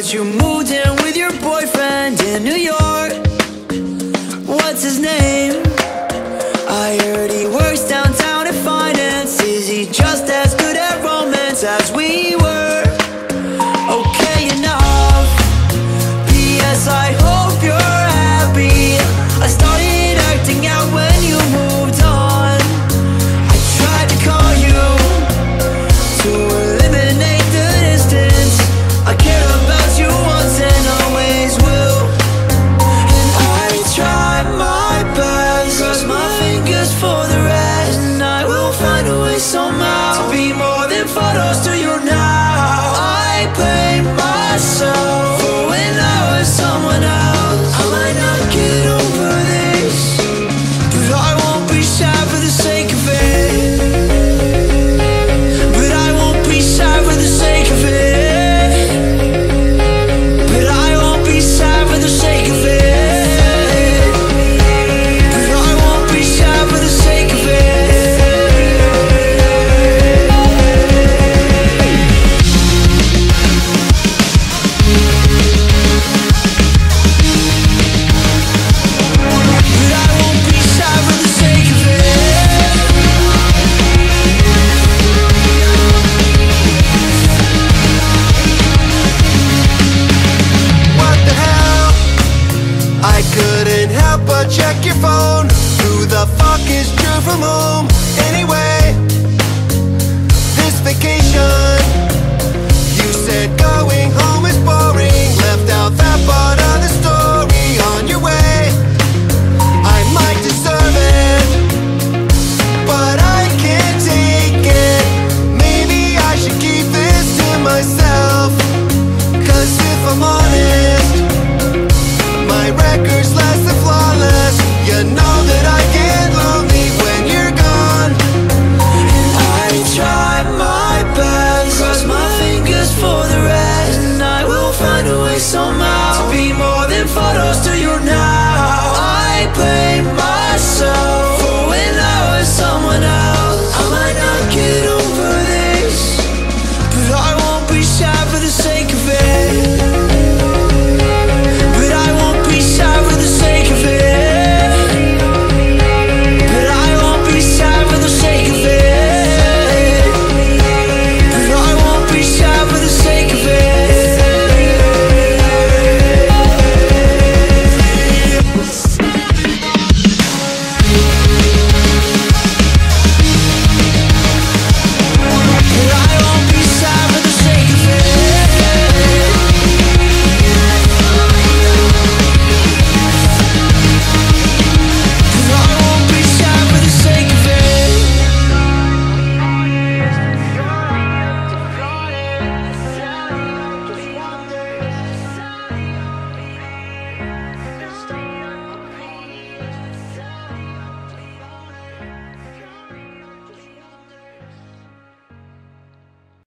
But you moved in with your boyfriend in New York What's his name? check your phone.